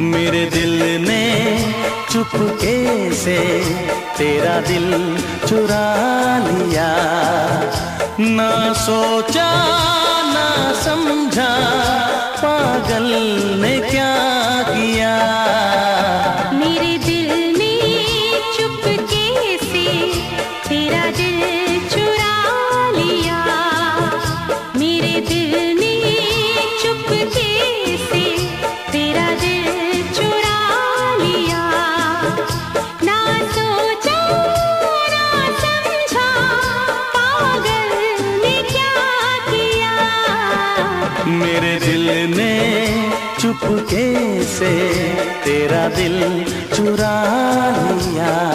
मेरे दिल ने चुपके से तेरा दिल चुरा लिया। ना सोचा, ना समझा, पागल ने क्या मेरे दिल ने चुपके से तेरा दिल चुरा लिया।